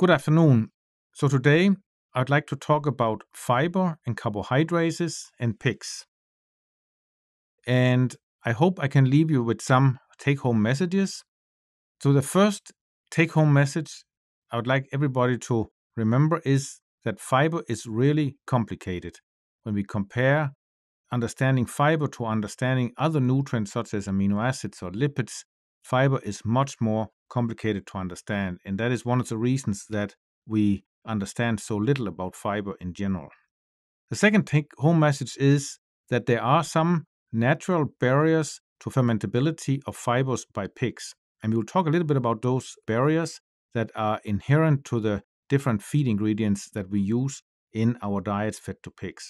Good afternoon. So, today I'd like to talk about fiber and carbohydrates and pigs. And I hope I can leave you with some take home messages. So, the first take home message I would like everybody to remember is that fiber is really complicated. When we compare understanding fiber to understanding other nutrients such as amino acids or lipids, fiber is much more complicated to understand. And that is one of the reasons that we understand so little about fiber in general. The second take home message is that there are some natural barriers to fermentability of fibers by pigs. And we will talk a little bit about those barriers that are inherent to the different feed ingredients that we use in our diets fed to pigs.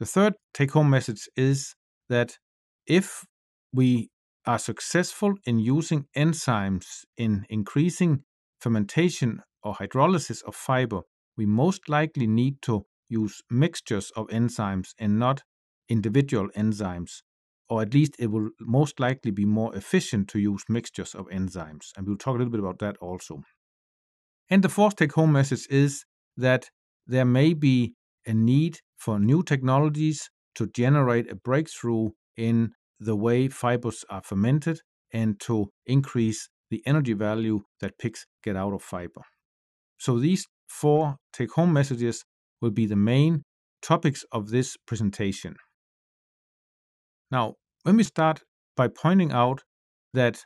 The third take home message is that if we are successful in using enzymes in increasing fermentation or hydrolysis of fiber, we most likely need to use mixtures of enzymes and not individual enzymes, or at least it will most likely be more efficient to use mixtures of enzymes. And we'll talk a little bit about that also. And the fourth take home message is that there may be a need for new technologies to generate a breakthrough in the way fibers are fermented and to increase the energy value that pigs get out of fiber. So, these four take home messages will be the main topics of this presentation. Now, when we start by pointing out that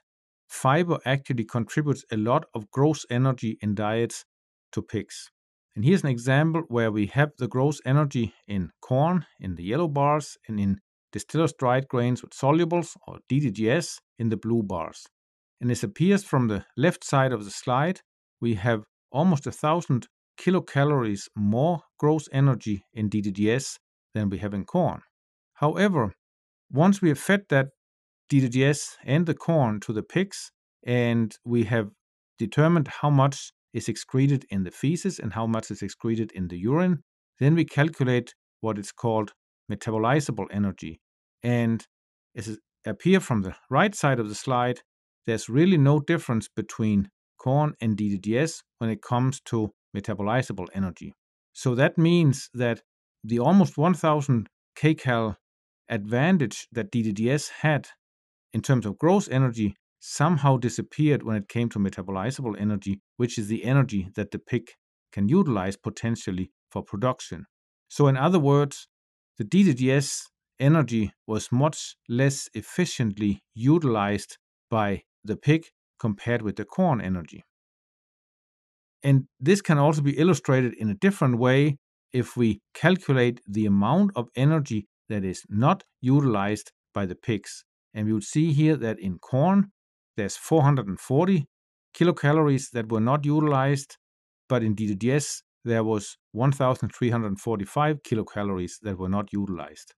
fiber actually contributes a lot of gross energy in diets to pigs. And here's an example where we have the gross energy in corn in the yellow bars and in distillers dried grains with solubles or DDGS in the blue bars. And as appears from the left side of the slide, we have almost a thousand kilocalories more gross energy in DDGS than we have in corn. However, once we have fed that DDGS and the corn to the pigs, and we have determined how much is excreted in the feces and how much is excreted in the urine. Then we calculate what is called metabolizable energy. And as it appears from the right side of the slide, there's really no difference between corn and DDGS when it comes to metabolizable energy. So that means that the almost 1000 kcal advantage that DDGS had in terms of gross energy somehow disappeared when it came to metabolizable energy, which is the energy that the pig can utilize potentially for production. So, in other words, the DDGS energy was much less efficiently utilized by the pig compared with the corn energy. And this can also be illustrated in a different way if we calculate the amount of energy that is not utilized by the pigs. And we will see here that in corn, there's 440 kilocalories that were not utilized, but in DDGS, there was 1,345 kilocalories that were not utilized.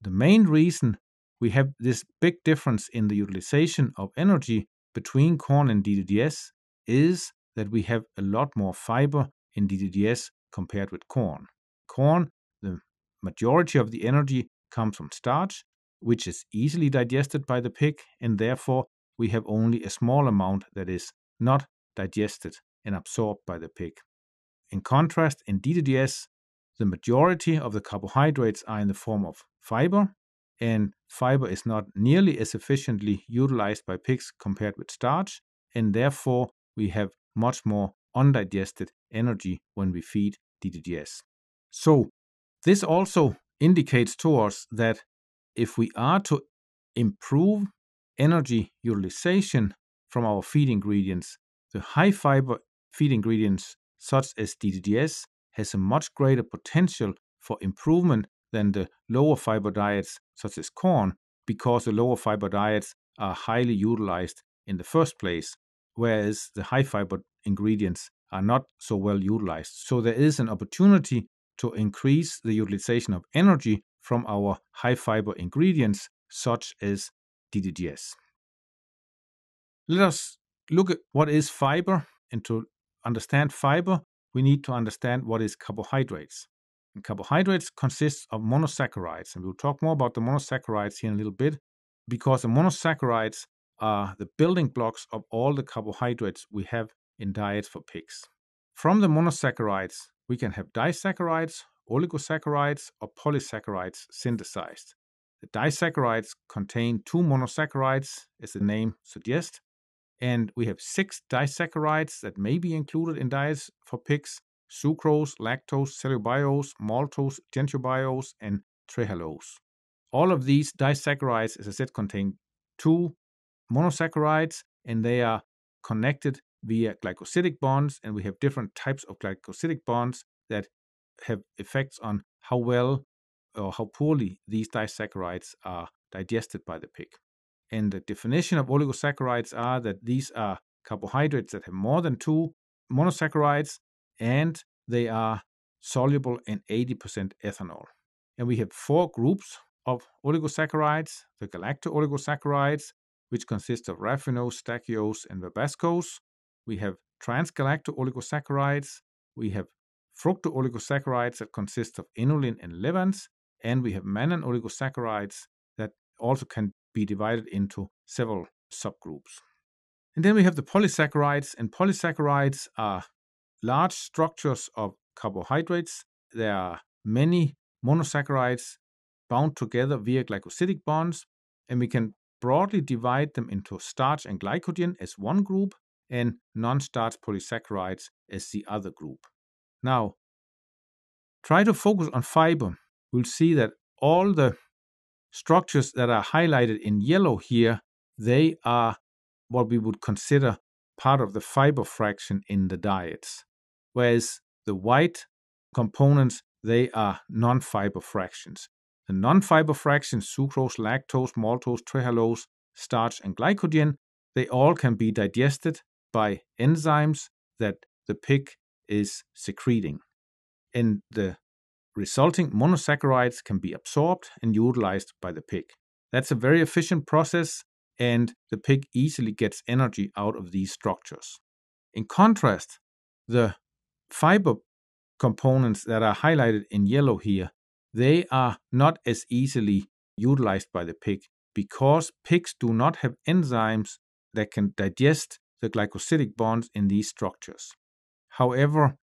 The main reason we have this big difference in the utilization of energy between corn and DDGS is that we have a lot more fiber in DDGS compared with corn. Corn, the majority of the energy comes from starch, which is easily digested by the pig, and therefore we have only a small amount that is not digested and absorbed by the pig. In contrast, in DDGS, the majority of the carbohydrates are in the form of fiber, and fiber is not nearly as efficiently utilized by pigs compared with starch, and therefore we have much more undigested energy when we feed DDGS. So, this also indicates to us that if we are to improve energy utilization from our feed ingredients, the high fiber feed ingredients such as DDGS has a much greater potential for improvement than the lower fiber diets such as corn because the lower fiber diets are highly utilized in the first place, whereas the high fiber ingredients are not so well utilized. So there is an opportunity to increase the utilization of energy from our high fiber ingredients such as DDGS. Let us look at what is fiber, and to understand fiber, we need to understand what is carbohydrates. And carbohydrates consist of monosaccharides, and we'll talk more about the monosaccharides here in a little bit, because the monosaccharides are the building blocks of all the carbohydrates we have in diets for pigs. from the monosaccharides, we can have disaccharides, oligosaccharides, or polysaccharides synthesized. The disaccharides contain two monosaccharides, as the name suggests, and we have six disaccharides that may be included in diets for pigs sucrose, lactose, cellulobiose, maltose, gentiobiose, and trehalose. All of these disaccharides, as I said, contain two monosaccharides and they are connected via glycosidic bonds. And we have different types of glycosidic bonds that have effects on how well or how poorly these disaccharides are digested by the pig. And the definition of oligosaccharides are that these are carbohydrates that have more than two monosaccharides and they are soluble in 80% ethanol. And we have four groups of oligosaccharides the galacto-oligosaccharides, which consist of raffinose, stachyose, and verbascose. We have transgalacto-oligosaccharides. We have fructo-oligosaccharides that consist of inulin and levans. And we have mannan oligosaccharides that also can be divided into several subgroups. And then we have the polysaccharides, and polysaccharides are large structures of carbohydrates. There are many monosaccharides bound together via glycosidic bonds, and we can broadly divide them into starch and glycogen as one group and non starch polysaccharides as the other group. Now, try to focus on fiber. We'll see that all the structures that are highlighted in yellow here, they are what we would consider part of the fiber fraction in the diets whereas the white components they are non-fiber fractions. The non-fiber fractions, sucrose, lactose, maltose, trehalose, starch, and glycogen, they all can be digested by enzymes that the pig is secreting. In the resulting monosaccharides can be absorbed and utilized by the pig. That's a very efficient process, and the pig easily gets energy out of these structures. In contrast, the fiber components that are highlighted in yellow here, they are not as easily utilized by the pig because pigs do not have enzymes that can digest the glycosidic bonds in these structures. However,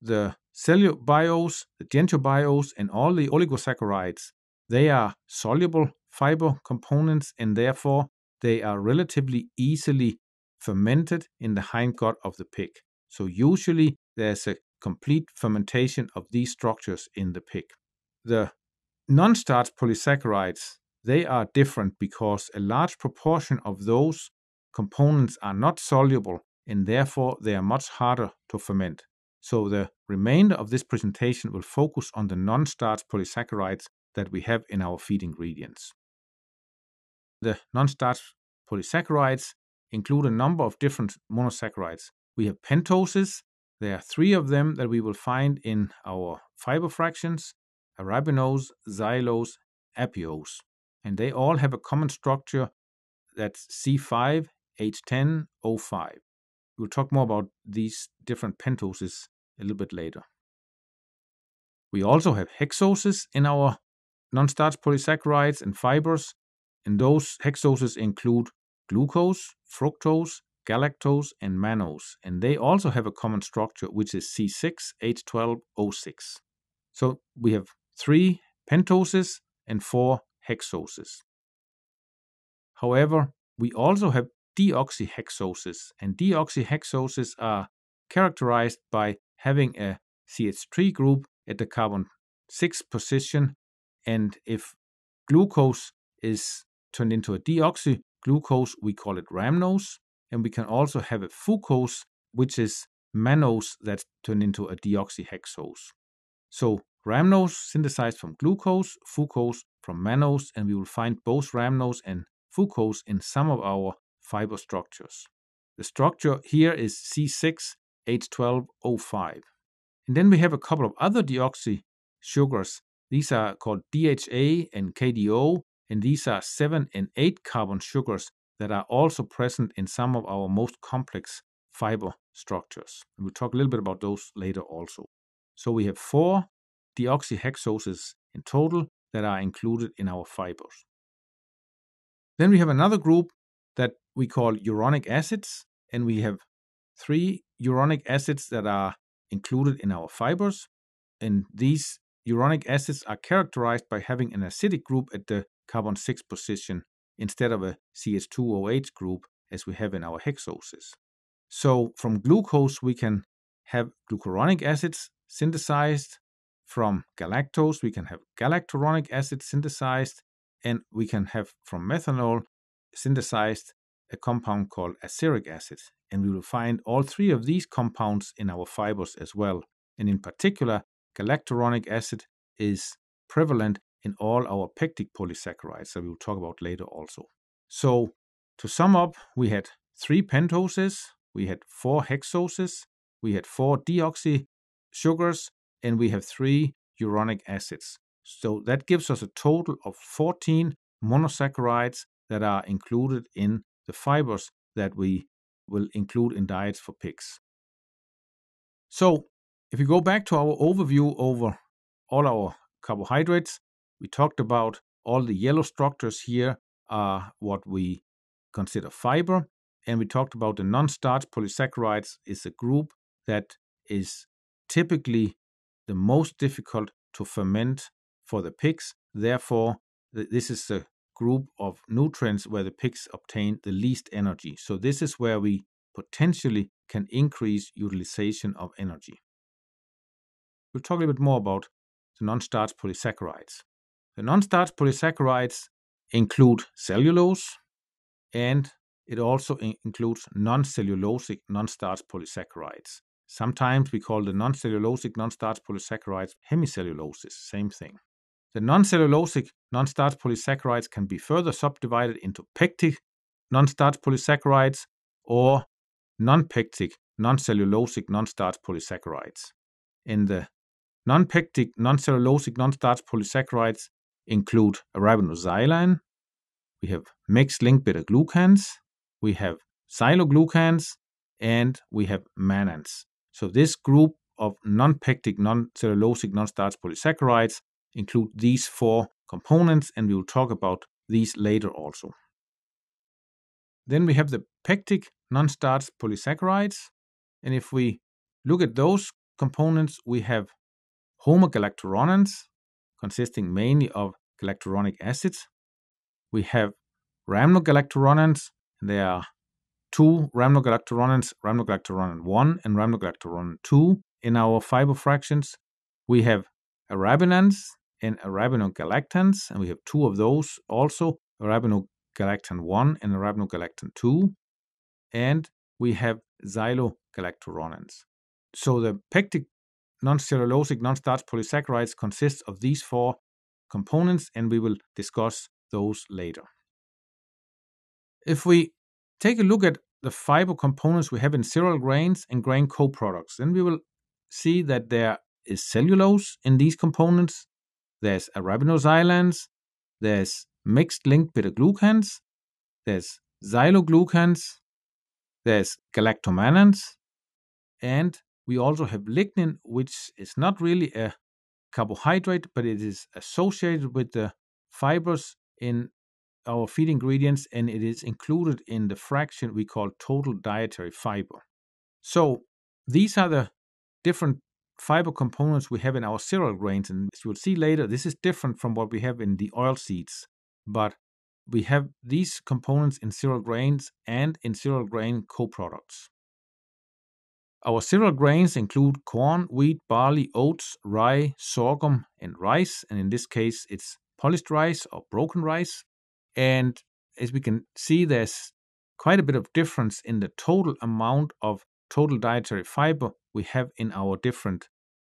the cellulobiose, the gentiobiose, and all the oligosaccharides, they are soluble fiber components and therefore they are relatively easily fermented in the hindgut of the pig. So usually there's a complete fermentation of these structures in the pig. The non-starch polysaccharides, they are different because a large proportion of those components are not soluble and therefore they are much harder to ferment. So the remainder of this presentation will focus on the non-starch polysaccharides that we have in our feed ingredients. The non-starch polysaccharides include a number of different monosaccharides. We have pentoses. There are three of them that we will find in our fiber fractions arabinose, xylose, apiose. And they all have a common structure that's C5H10O5. We'll talk more about these different pentoses a little bit later. We also have hexoses in our non-starch polysaccharides and fibers, and those hexoses include glucose, fructose, galactose, and mannose, and they also have a common structure, which is C6H12O6. So we have three pentoses and four hexoses. However, we also have deoxyhexoses, and deoxyhexoses are characterized by having a CH3 group at the carbon 6 position, and if glucose is turned into a deoxy glucose, we call it rhamnose. And we can also have a fucose, which is mannose that's turned into a deoxyhexose. So rhamnose synthesized from glucose, fucose from mannose, and we will find both rhamnose and fucose in some of our fiber structures. The structure here is C6H12O5. And then we have a couple of other deoxy sugars. These are called DHA and KDO, and these are 7 and 8 carbon sugars that are also present in some of our most complex fiber structures. And we'll talk a little bit about those later also. So we have four deoxyhexoses in total that are included in our fibers. Then we have another group that we call uronic acids, and we have three uronic acids that are included in our fibers. And these uronic acids are characterized by having an acidic group at the carbon 6 position instead of a CH2OH group as we have in our hexoses. So from glucose, we can have glucuronic acids synthesized. From galactose, we can have galacturonic acid synthesized. And we can have from methanol synthesized a compound called aceric acid. And we will find all three of these compounds in our fibers as well. And in particular, galacturonic acid is prevalent in all our pectic polysaccharides that we will talk about later also. So, to sum up, we had three pentoses, we had four hexoses, we had four deoxy sugars, and we have three uronic acids. So that gives us a total of 14 monosaccharides that are included in the fibers that we will include in diets for pigs. So, if we go back to our overview over all our carbohydrates, we talked about all the yellow structures here are what we consider fiber. And we talked about the non starch polysaccharides is a group that is typically the most difficult to ferment for the pigs. Therefore, this is a group of nutrients where the pigs obtain the least energy. So, this is where we potentially can increase utilization of energy. We'll talk a little bit more about the non starch polysaccharides. The non starch polysaccharides include cellulose and it also includes non cellulosic non starch polysaccharides. Sometimes we call the non cellulosic non starch polysaccharides hemicelluloses, same thing. The non cellulosic non starch polysaccharides can be further subdivided into pectic non starch polysaccharides or non pectic non cellulosic non starch polysaccharides. In the non pectic non cellulosic non starch polysaccharides include arabinoxylan, we have mixed link beta glucans, we have xyloglucans, and we have mannans. So this group of non-pectic, non-cellulosic, non-starch polysaccharides include these four components, and we will talk about these later also. Then we have the pectic non-starch polysaccharides, and if we look at those components, we have homogalacturonans, consisting mainly of galacturonic acids. We have rhamnogalacturonans. There are two rhamnogalacturonans, rhamnogalacturonan 1 and rhamnogalacturonan 2 in our fiber fractions. We have arabinans and arabinogalactans, and we have two of those also, arabinogalactan 1 and arabinogalactan 2. And we have xylogalacturonans. So the pectic non-cellulosic non-starch polysaccharides consist of these four components, and we will discuss those later. If we take a look at the fiber components we have in cereal grains and grain co-products, then we will see that there is cellulose in these components, there's arabinoxylans, there's mixed linked beta glucans, there's xyloglucans, there's galactomannans, and we also have lignin, which is not really a carbohydrate, but it is associated with the fibers in our feed ingredients and it is included in the fraction we call total dietary fiber. So these are the different fiber components we have in our cereal grains. And as you'll see later, this is different from what we have in the oil seeds. But we have these components in cereal grains and in cereal grain co products. Our cereal grains include corn, wheat, barley, oats, rye, sorghum, and rice. And in this case, it's polished rice or broken rice. And as we can see, there's quite a bit of difference in the total amount of total dietary fiber we have in our different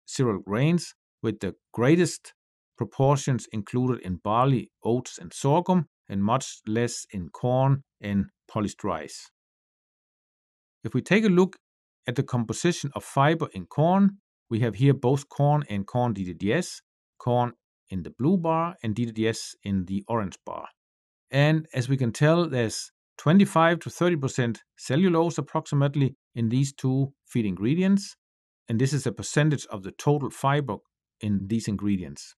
cereal grains, with the greatest proportions included in barley, oats, and sorghum, and much less in corn and polished rice. If we take a look at the composition of fiber in corn, we have here both corn and corn DDGS, corn in the blue bar and DDGS in the orange bar. And as we can tell, there's 25 to 30% cellulose approximately in these two feed ingredients. And this is a percentage of the total fiber in these ingredients.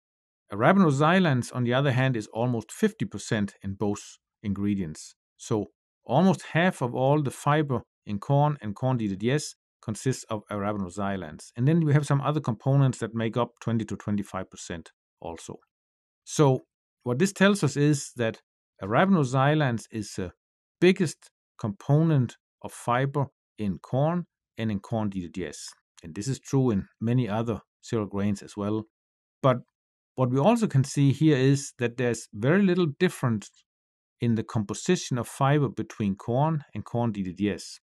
Arabinoxylans, on the other hand, is almost 50% in both ingredients. So almost half of all the fiber in corn and corn DDGS consists of arabinoxylans. And then we have some other components that make up 20 to 25% also. So, what this tells us is that arabinoxylans is the biggest component of fiber in corn and in corn DDGS. And this is true in many other cereal grains as well. But what we also can see here is that there's very little difference in the composition of fiber between corn and corn DDGS.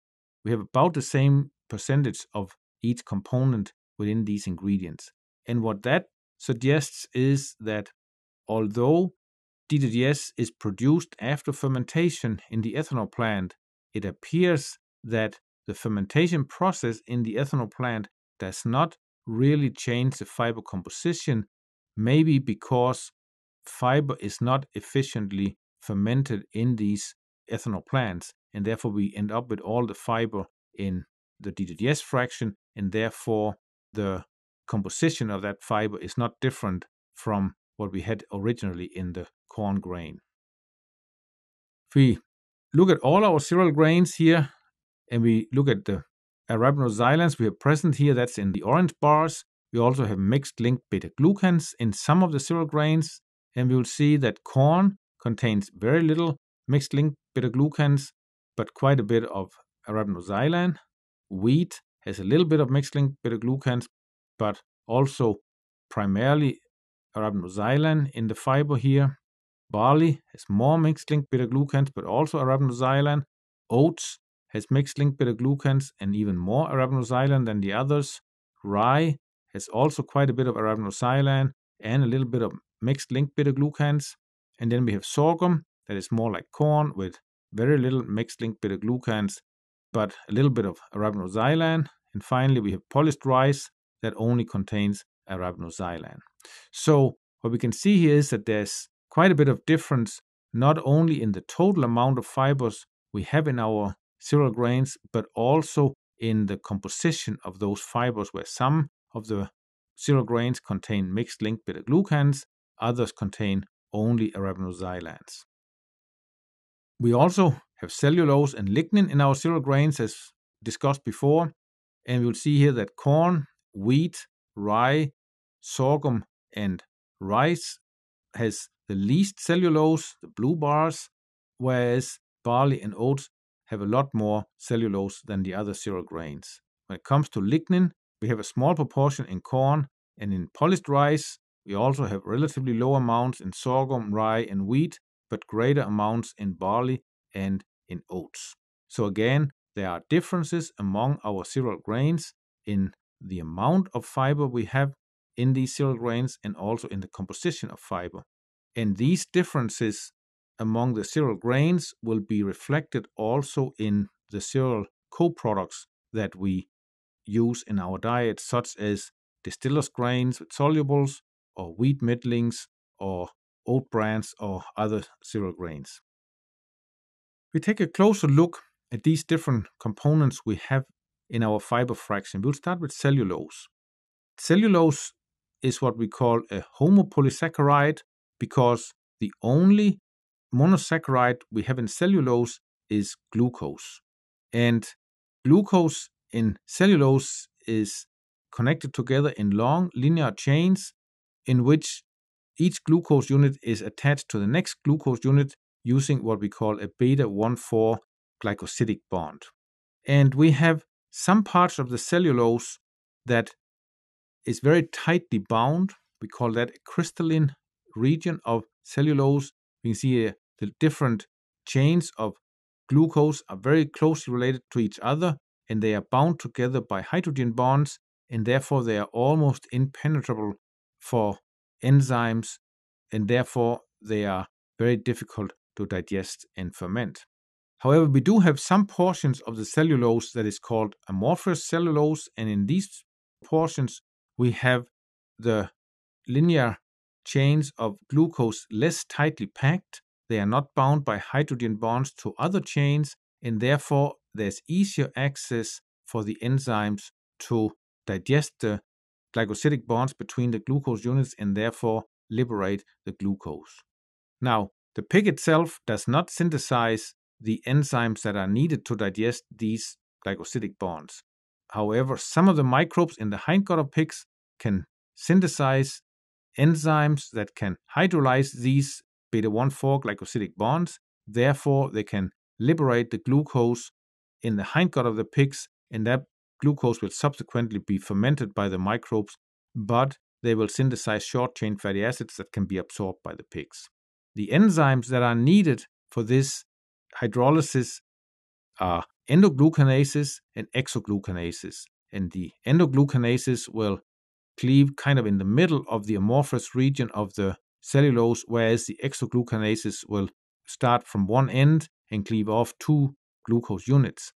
We have about the same percentage of each component within these ingredients. And what that suggests is that although DDGS is produced after fermentation in the ethanol plant, it appears that the fermentation process in the ethanol plant does not really change the fiber composition, maybe because fiber is not efficiently fermented in these ethanol plants, and therefore we end up with all the fiber in the DDGS fraction, and therefore the composition of that fiber is not different from what we had originally in the corn grain. If we look at all our cereal grains here, and we look at the arabinoxylans we have present here, that's in the orange bars. We also have mixed link beta glucans in some of the cereal grains, and we will see that corn contains very little mixed link beta glucans, but quite a bit of arabinoxylan. Wheat has a little bit of mixed link beta glucans, but also primarily arabinoxylan in the fiber here. Barley has more mixed link beta glucans, but also arabinoxylan. Oats has mixed link beta glucans and even more arabinoxylan than the others. Rye has also quite a bit of arabinoxylan and a little bit of mixed link beta glucans. And then we have sorghum that is more like corn with very little mixed link beta glucans, but a little bit of arabinoxylan. And finally, we have polished rice that only contains arabinoxylan. So what we can see here is that there's quite a bit of difference not only in the total amount of fibers we have in our cereal grains, but also in the composition of those fibers, where some of the cereal grains contain mixed link beta glucans, others contain only arabinoxylans. We also have cellulose and lignin in our cereal grains, as discussed before, and we'll see here that corn, wheat, rye, sorghum, and rice has the least cellulose, the blue bars, whereas barley and oats have a lot more cellulose than the other cereal grains. When it comes to lignin, we have a small proportion in corn and in polished rice. We also have relatively low amounts in sorghum, rye, and wheat, but greater amounts in barley and in oats. So, again, there are differences among our cereal grains in the amount of fiber we have in these cereal grains and also in the composition of fiber. And these differences among the cereal grains will be reflected also in the cereal co-products that we use in our diet, such as distillers grains with solubles, or wheat middlings, or oat brands, or other cereal grains. We take a closer look at these different components we have in our fiber fraction. We'll start with cellulose. Cellulose is what we call a homopolysaccharide because the only monosaccharide we have in cellulose is glucose. And glucose in cellulose is connected together in long linear chains in which each glucose unit is attached to the next glucose unit using what we call a beta 1 4 glycosidic bond. And we have some parts of the cellulose that is very tightly bound. We call that a crystalline region of cellulose. We can see here the different chains of glucose are very closely related to each other and they are bound together by hydrogen bonds and therefore they are almost impenetrable for enzymes and therefore they are very difficult to digest and ferment. However, we do have some portions of the cellulose that is called amorphous cellulose, and in these portions we have the linear chains of glucose less tightly packed. They are not bound by hydrogen bonds to other chains, and therefore there's easier access for the enzymes to digest the glycosidic bonds between the glucose units and therefore liberate the glucose. Now, the pig itself does not synthesize the enzymes that are needed to digest these glycosidic bonds. However, some of the microbes in the hindgut of pigs can synthesize enzymes that can hydrolyze these beta 1 4 glycosidic bonds. Therefore, they can liberate the glucose in the hindgut of the pigs, and that glucose will subsequently be fermented by the microbes, but they will synthesize short chain fatty acids that can be absorbed by the pigs. The enzymes that are needed for this hydrolysis are endoglucanases and exoglucanases. And the endoglucanases will cleave kind of in the middle of the amorphous region of the cellulose, whereas the exoglucanases will start from one end and cleave off two glucose units.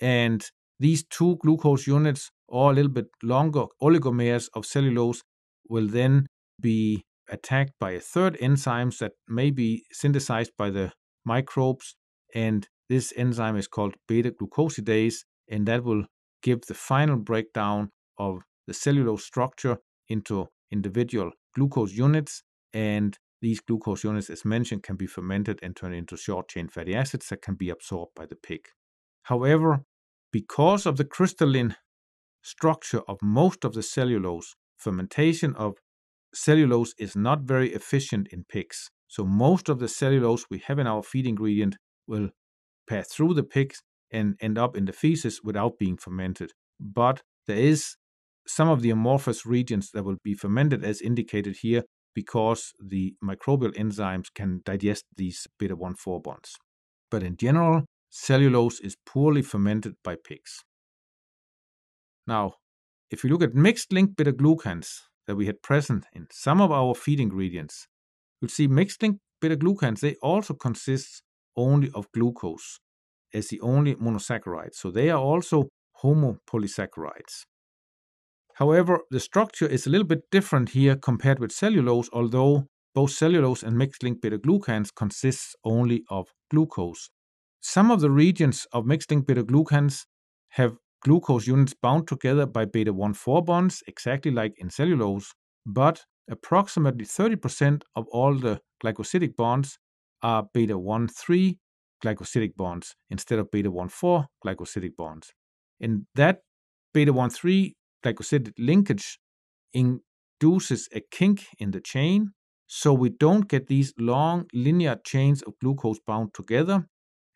And these two glucose units, or a little bit longer oligomers of cellulose, will then be attacked by a third enzyme that may be synthesized by the microbes. And this enzyme is called beta glucosidase, and that will give the final breakdown of the cellulose structure into individual glucose units. And these glucose units, as mentioned, can be fermented and turned into short chain fatty acids that can be absorbed by the pig. However, because of the crystalline structure of most of the cellulose, fermentation of cellulose is not very efficient in pigs. So most of the cellulose we have in our feed ingredient will pass through the pigs and end up in the feces without being fermented. But there is some of the amorphous regions that will be fermented as indicated here because the microbial enzymes can digest these beta 1 4 bonds. But in general, cellulose is poorly fermented by pigs. Now, if you look at mixed link beta glucans that we had present in some of our feed ingredients, you'll see mixed link beta glucans, they also consist only of glucose as the only monosaccharide. So they are also homopolysaccharides. However, the structure is a little bit different here compared with cellulose, although both cellulose and mixed link beta glucans consist only of glucose. Some of the regions of mixed link beta glucans have glucose units bound together by beta 1 4 bonds, exactly like in cellulose, but approximately 30% of all the glycosidic bonds are beta 1 3 glycosidic bonds instead of beta 1 4 glycosidic bonds. And that beta 1 3 glycosidic linkage induces a kink in the chain, so we don't get these long linear chains of glucose bound together.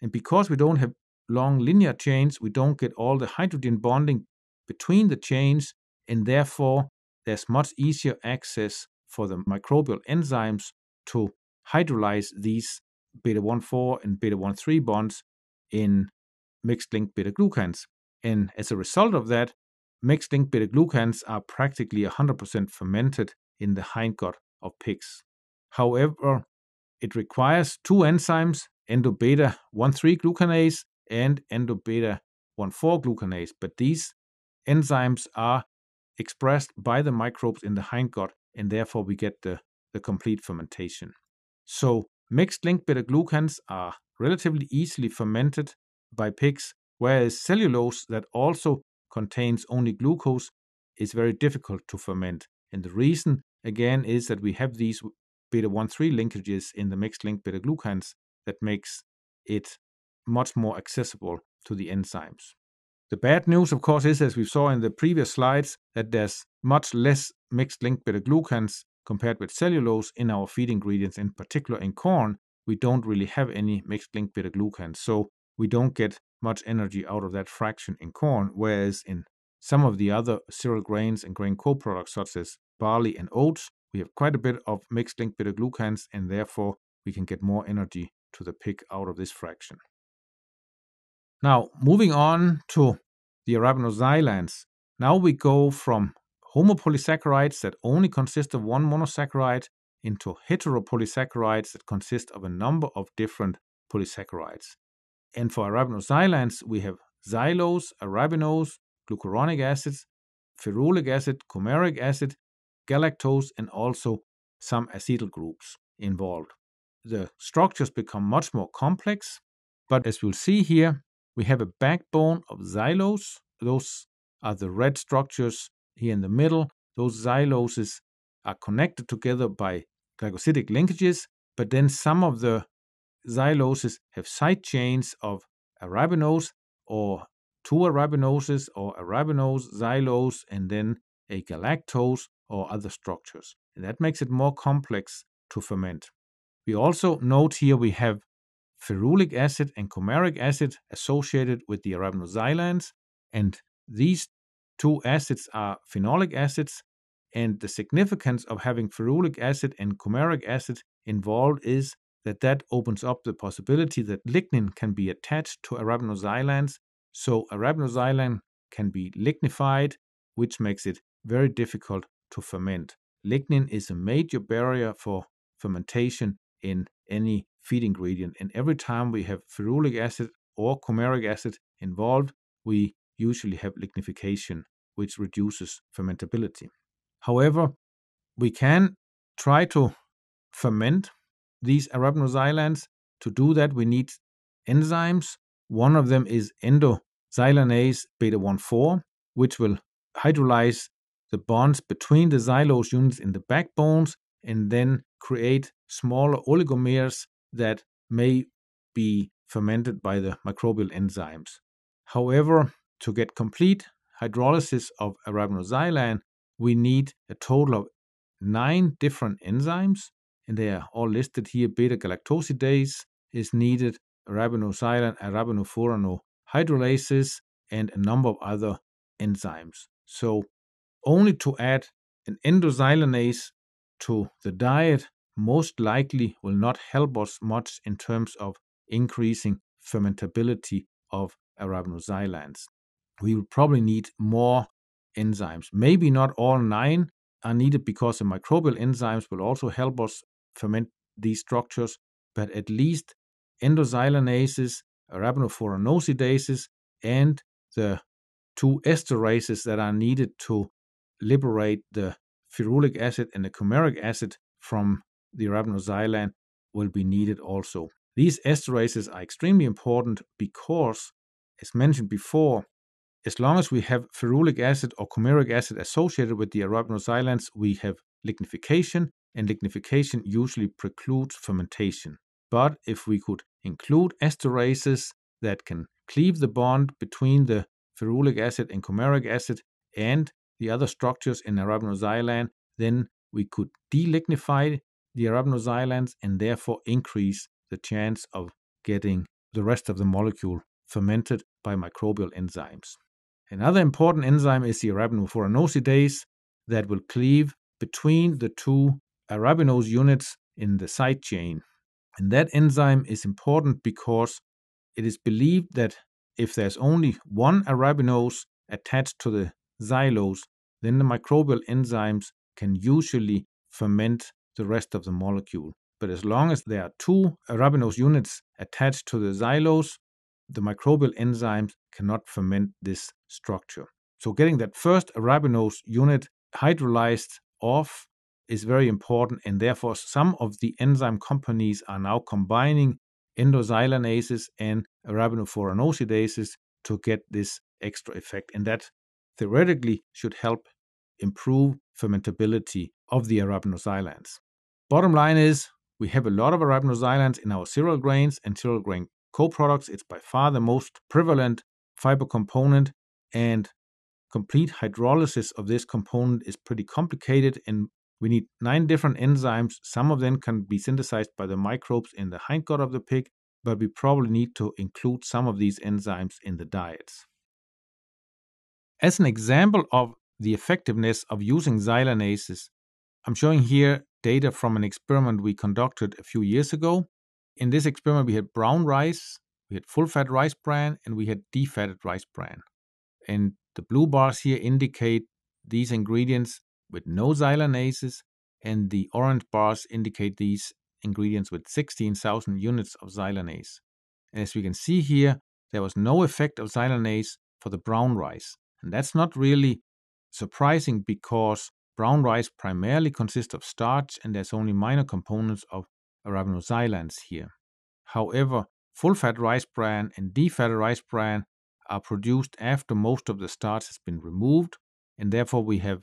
And because we don't have long linear chains, we don't get all the hydrogen bonding between the chains, and therefore there's much easier access for the microbial enzymes to hydrolyze these beta 1 4 and beta 1 3 bonds in mixed link beta glucans. And as a result of that, mixed link beta glucans are practically 100% fermented in the hindgut of pigs. However, it requires two enzymes, endobeta 1,3 glucanase and endobeta 1,4 glucanase, but these enzymes are expressed by the microbes in the hindgut, and therefore we get the, the complete fermentation. So, mixed link beta glucans are relatively easily fermented by pigs, whereas cellulose that also contains only glucose is very difficult to ferment. And the reason, again, is that we have these beta 1 3 linkages in the mixed link beta glucans that makes it much more accessible to the enzymes. The bad news, of course, is as we saw in the previous slides, that there's much less mixed link beta glucans compared with cellulose in our feed ingredients, in particular in corn. We don't really have any mixed link beta glucans. So we don't get much energy out of that fraction in corn, whereas in some of the other cereal grains and grain co-products such as barley and oats, we have quite a bit of mixed link beta glucans, and therefore we can get more energy to the pig out of this fraction. Now, moving on to the arabinoxylans. Now we go from homopolysaccharides that only consist of one monosaccharide into heteropolysaccharides that consist of a number of different polysaccharides. And for arabinoxylans, we have xylose, arabinose, glucuronic acids, ferulic acid, coumaric acid, galactose, and also some acetyl groups involved. The structures become much more complex, but as we'll see here, we have a backbone of xylose. Those are the red structures here in the middle. Those xyloses are connected together by glycosidic linkages, but then some of the xyloses have side chains of arabinose or two arabinoses or arabinose, xylose, and then a galactose or other structures. And that makes it more complex to ferment. We also note here we have ferulic acid and coumaric acid associated with the arabinoxylans, and these two acids are phenolic acids. And the significance of having ferulic acid and coumaric acid involved is that that opens up the possibility that lignin can be attached to arabinoxylans. So arabinoxylan can be lignified, which makes it very difficult to ferment. Lignin is a major barrier for fermentation in any feed ingredient. And every time we have ferulic acid or coumaric acid involved, we usually have lignification, which reduces fermentability. However, we can try to ferment these arabinoxylans. To do that, we need enzymes. One of them is endoxylanase beta 1 4, which will hydrolyze the bonds between the xylose units in the backbones and then create smaller oligomers that may be fermented by the microbial enzymes. However, to get complete hydrolysis of arabinoxylan, we need a total of nine different enzymes, and they are all listed here. Beta galactosidase is needed, arabinoxylan, arabinofurano hydrolases, and a number of other enzymes. So, only to add an endoxylanase to the diet most likely will not help us much in terms of increasing fermentability of arabinoxylans. We will probably need more enzymes. Maybe not all nine are needed because the microbial enzymes will also help us ferment these structures, but at least endoxylanases, arabinofuranosidases, and the two esterases that are needed to liberate the ferulic acid and the coumaric acid from the arabinoxylan will be needed also. These esterases are extremely important because, as mentioned before, as long as we have ferulic acid or coumaric acid associated with the arabinoxylans, we have lignification, and lignification usually precludes fermentation. But if we could include esterases that can cleave the bond between the ferulic acid and coumaric acid and the other structures in arabinoxylan, then we could delignify the arabinoxylans and therefore increase the chance of getting the rest of the molecule fermented by microbial enzymes. Another important enzyme is the arabinofuranosidase that will cleave between the two Uh, arabinose units in the side chain. And that enzyme is important because it is believed that if there's only one arabinose attached to the xylose, then the microbial enzymes can usually ferment the rest of the molecule. But as long as there are two arabinose units attached to the xylose, the microbial enzymes cannot ferment this structure. So getting that first arabinose unit hydrolyzed off is very important, and therefore some of the enzyme companies are now combining endoxylanases and arabinofuranosidases to get this extra effect, and that theoretically should help improve fermentability of the arabinoxylans. Bottom line is we have a lot of arabinoxylans in our cereal grains and cereal grain co-products. It's by far the most prevalent fiber component and complete hydrolysis of this component is pretty complicated and we need nine different enzymes. Some of them can be synthesized by the microbes in the hindgut of the pig, but we probably need to include some of these enzymes in the diets. As an example of the effectiveness of using xylanases, I'm showing here data from an experiment we conducted a few years ago. In this experiment, we had brown rice, we had full fat rice bran, and we had defatted rice bran. And the blue bars here indicate these ingredients with no xylanases, and the orange bars indicate these ingredients with 16,000 units of xylanase. And as we can see here, there was no effect of xylanase for the brown rice. And that's not really surprising because brown rice primarily consists of starch and there's only minor components of arabinoxylans here. However, full fat rice bran and defatted rice bran are produced after most of the starch has been removed, and therefore we have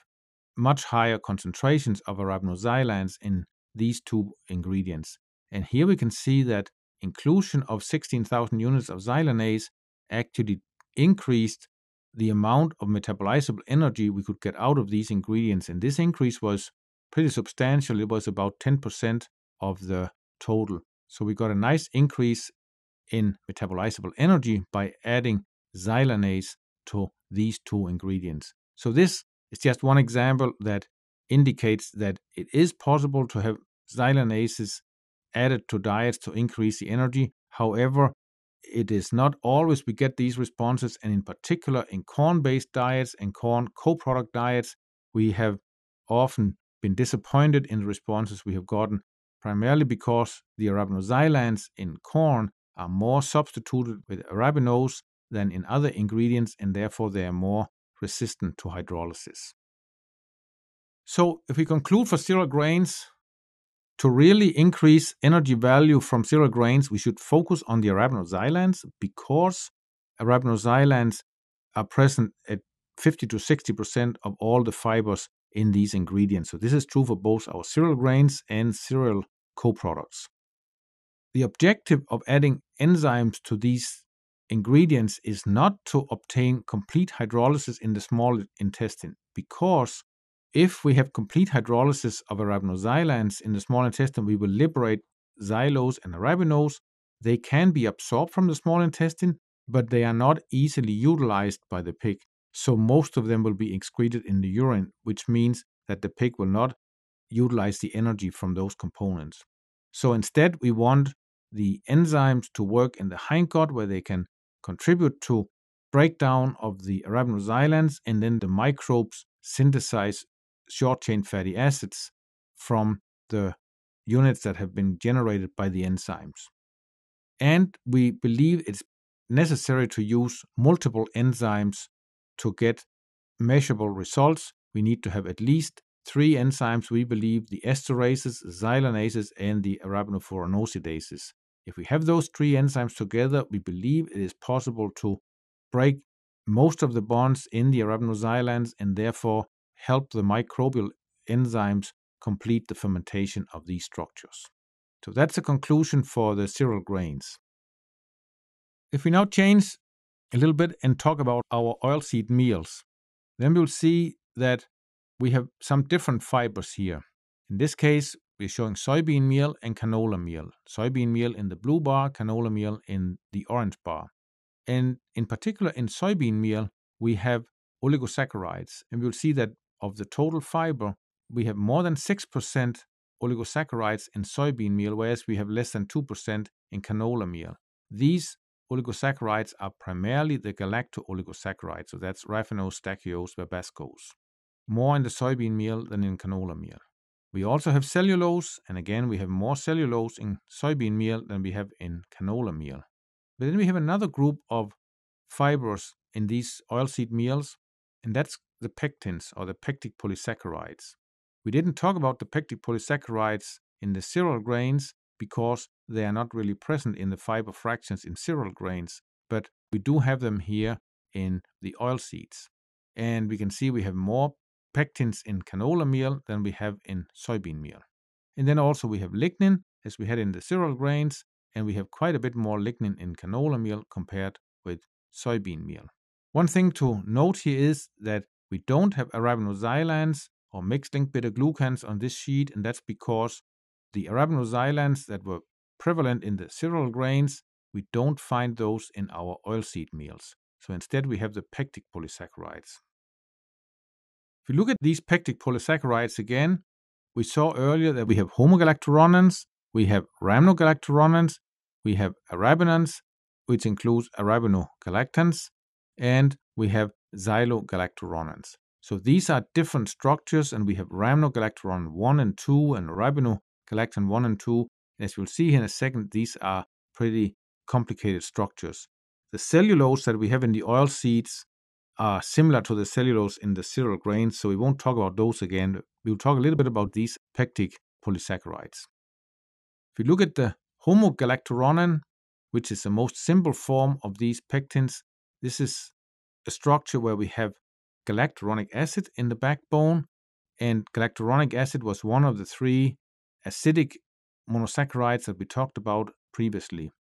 much higher concentrations of arabinoxylans in these two ingredients. And here we can see that inclusion of 16,000 units of xylanase actually increased the amount of metabolizable energy we could get out of these ingredients. And this increase was pretty substantial. It was about 10% of the total. So we got a nice increase in metabolizable energy by adding xylanase to these two ingredients. So this is just one example that indicates that it is possible to have xylanases added to diets to increase the energy. However, it is not always we get these responses, and in particular in corn based diets and corn co product diets, we have often been disappointed in the responses we have gotten, primarily because the arabinoxylans in corn are more substituted with arabinose than in other ingredients, and therefore they are more resistant to hydrolysis. So, if we conclude for cereal grains, to really increase energy value from cereal grains, we should focus on the arabinoxylans because arabinoxylans are present at 50 to 60% of all the fibers in these ingredients. So, this is true for both our cereal grains and cereal co products. The objective of adding enzymes to these ingredients is not to obtain complete hydrolysis in the small intestine because if we have complete hydrolysis of arabinoxylans in the small intestine, we will liberate xylose and arabinose. They can be absorbed from the small intestine, but they are not easily utilized by the pig. So most of them will be excreted in the urine, which means that the pig will not utilize the energy from those components. So instead, we want the enzymes to work in the hindgut where they can contribute to breakdown of the arabinoxylans and then the microbes synthesize short chain fatty acids from the units that have been generated by the enzymes. And we believe it's necessary to use multiple enzymes to get measurable results. We need to have at least three enzymes, we believe the esterases, xylanases, and the arabinofuranosidases. If we have those three enzymes together, we believe it is possible to break most of the bonds in the arabinoxylans and therefore help the microbial enzymes complete the fermentation of these structures. So that's the conclusion for the cereal grains. If we now change a little bit and talk about our oilseed meals, then we'll see that we have some different fibers here. In this case, we're showing soybean meal and canola meal. Soybean meal in the blue bar, canola meal in the orange bar. And in particular, in soybean meal, we have oligosaccharides. And we'll see that of the total fiber, we have more than 6% oligosaccharides in soybean meal, whereas we have less than 2% in canola meal. These oligosaccharides are primarily the galacto-oligosaccharides, so that's raffinose, stachyose, verbascose. More in the soybean meal than in canola meal. We also have cellulose, and again, we have more cellulose in soybean meal than we have in canola meal. But then we have another group of fibers in these oilseed meals, and that's the pectins or the pectic polysaccharides. We didn't talk about the pectic polysaccharides in the cereal grains because they are not really present in the fiber fractions in cereal grains, but we do have them here in the oil seeds. And we can see we have more pectins in canola meal than we have in soybean meal. And then also we have lignin, as we had in the cereal grains, and we have quite a bit more lignin in canola meal compared with soybean meal. One thing to note here is that we don't have arabinoxylans or mixed link beta glucans on this sheet, and that's because the arabinoxylans that were prevalent in the cereal grains, we don't find those in our oilseed meals. So instead, we have the pectic polysaccharides. If we look at these pectic polysaccharides again, we saw earlier that we have homogalacturonans, we have rhamnogalacturonans, we have arabinans, which includes arabinogalactans, and we have xylogalacturonans. So these are different structures, and we have rhamnogalacturon 1 and 2 and arabinogalactan 1 and 2. As you'll see in a second, these are pretty complicated structures. The cellulose that we have in the oil seeds are similar to the cellulose in the cereal grains, so we won't talk about those again. We'll talk a little bit about these pectic polysaccharides. If we look at the homogalacturonan, which is the most simple form of these pectins, this is a structure where we have galacturonic acid in the backbone, and galacturonic acid was one of the three acidic monosaccharides that we talked about previously.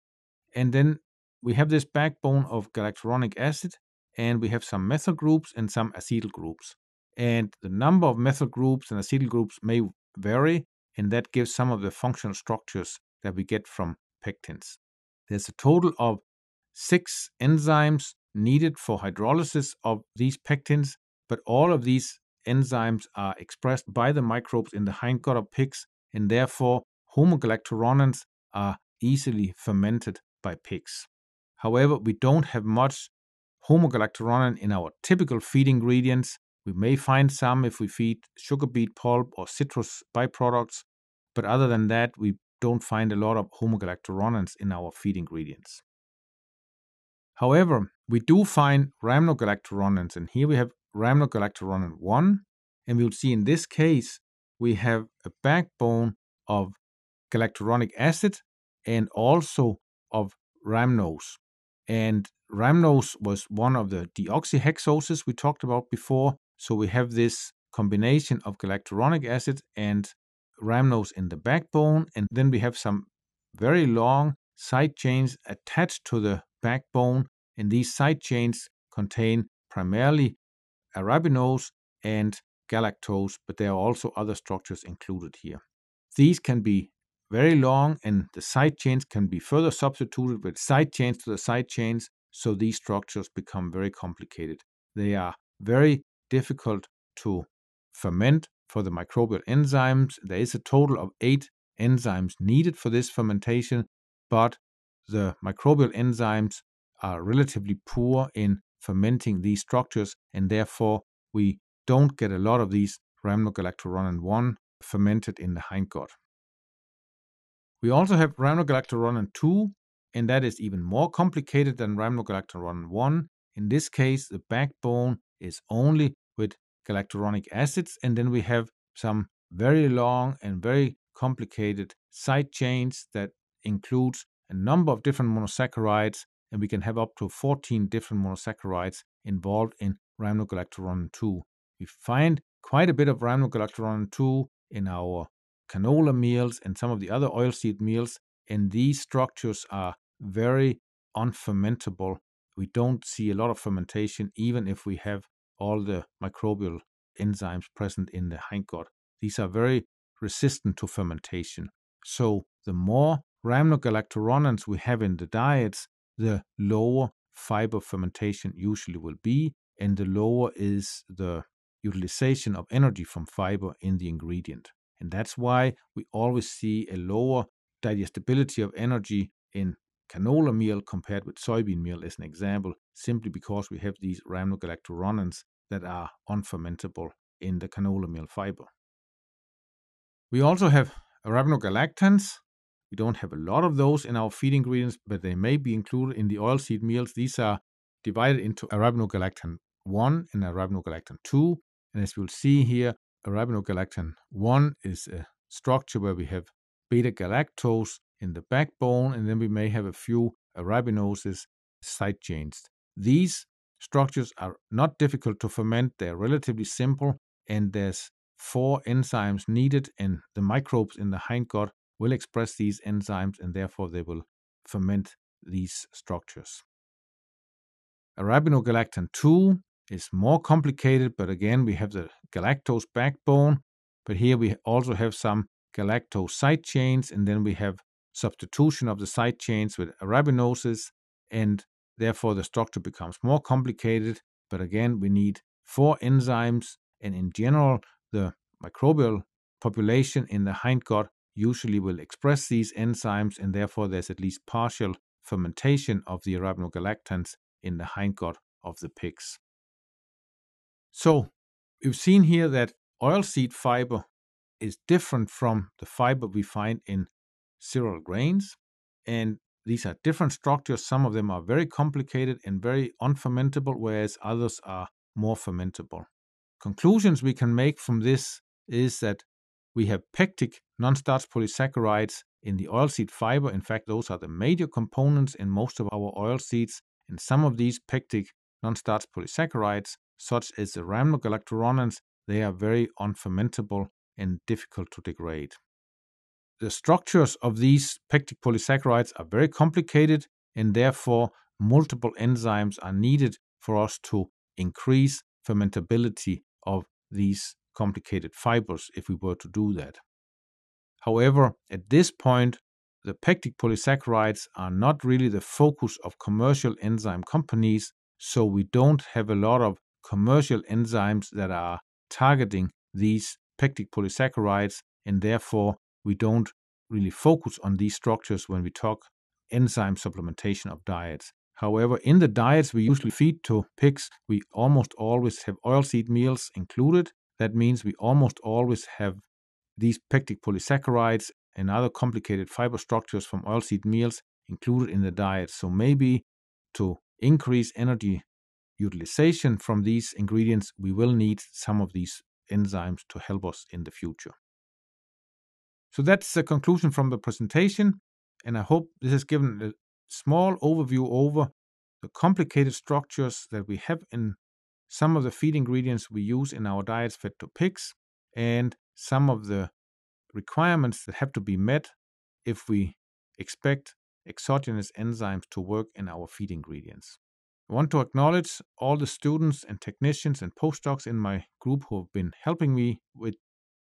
And then we have this backbone of galacturonic acid, and we have some methyl groups and some acetyl groups. And the number of methyl groups and acetyl groups may vary, and that gives some of the functional structures that we get from pectins. There's a total of six enzymes needed for hydrolysis of these pectins, but all of these enzymes are expressed by the microbes in the hindgut of pigs, and therefore homogalacturonans are easily fermented by pigs. However, we don't have much homogalacturonan in our typical feed ingredients. We may find some if we feed sugar beet pulp or citrus byproducts, but other than that, we don't find a lot of homogalacturonans in our feed ingredients. However, we do find rhamnogalacturonans, and here we have rhamnogalacturonan 1, and we'll see in this case we have a backbone of galacturonic acid and also of rhamnose. And rhamnose was one of the deoxyhexoses we talked about before. So we have this combination of galacturonic acid and rhamnose in the backbone, and then we have some very long side chains attached to the backbone, and these side chains contain primarily arabinose and galactose, but there are also other structures included here. These can be very long, and the side chains can be further substituted with side chains to the side chains, so these structures become very complicated. They are very difficult to ferment for the microbial enzymes. There is a total of eight enzymes needed for this fermentation, but the microbial enzymes are relatively poor in fermenting these structures, and therefore we don't get a lot of these rhamnogalacturonan 1 fermented in the hindgut. We also have rhamnogalacturonan 2, and that is even more complicated than rhamnogalacturonan 1. In this case, the backbone is only with galacturonic acids, and then we have some very long and very complicated side chains that includes a number of different monosaccharides, and we can have up to 14 different monosaccharides involved in rhamnogalacturonan 2. We find quite a bit of rhamnogalacturonan 2 in our canola meals and some of the other oilseed meals, and these structures are very unfermentable. We don't see a lot of fermentation, even if we have all the microbial enzymes present in the hindgut. These are very resistant to fermentation. So, the more rhamnogalacturonans we have in the diets, the lower fiber fermentation usually will be, and the lower is the utilization of energy from fiber in the ingredient. And that's why we always see a lower digestibility of energy in canola meal compared with soybean meal, as an example, simply because we have these rhamnogalacturonans that are unfermentable in the canola meal fiber. We also have arabinogalactans. We don't have a lot of those in our feed ingredients, but they may be included in the oilseed meals. These are divided into arabinogalactan 1 and arabinogalactan 2. And as we'll see here, arabinogalactan 1 is a structure where we have beta galactose in the backbone, and then we may have a few arabinoses side chains. These structures are not difficult to ferment, they're relatively simple, and there's four enzymes needed, and the microbes in the hindgut will express these enzymes, and therefore they will ferment these structures. Arabinogalactan 2 is more complicated, but again, we have the galactose backbone, but here we also have some galactose side chains, and then we have substitution of the side chains with arabinoses, and therefore the structure becomes more complicated. But again, we need four enzymes, and in general, the microbial population in the hindgut usually will express these enzymes, and therefore there's at least partial fermentation of the arabinogalactans in the hindgut of the pigs. So we've seen here that oilseed fiber is different from the fiber we find in cereal grains. And these are different structures. Some of them are very complicated and very unfermentable, whereas others are more fermentable. Conclusions we can make from this is that we have pectic non-starch polysaccharides in the oilseed fiber. In fact, those are the major components in most of our oilseeds. And some of these pectic non-starch polysaccharides such as the rhamnogalacturonans, they are very unfermentable and difficult to degrade. The structures of these pectic polysaccharides are very complicated, and therefore multiple enzymes are needed for us to increase fermentability of these complicated fibers if we were to do that. However, at this point, the pectic polysaccharides are not really the focus of commercial enzyme companies, so we don't have a lot of commercial enzymes that are targeting these pectic polysaccharides, and therefore we don't really focus on these structures when we talk enzyme supplementation of diets. However, in the diets we usually feed to pigs, we almost always have oilseed meals included. That means we almost always have these pectic polysaccharides and other complicated fiber structures from oilseed meals included in the diet. So maybe to increase energy utilization from these ingredients, we will need some of these enzymes to help us in the future. So that's the conclusion from the presentation, and I hope this has given a small overview over the complicated structures that we have in some of the feed ingredients we use in our diets fed to pigs and some of the requirements that have to be met if we expect exogenous enzymes to work in our feed ingredients. I want to acknowledge all the students and technicians and postdocs in my group who have been helping me with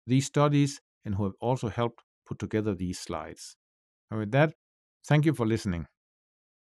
these studies and who have also helped put together these slides. And with that, thank you for listening.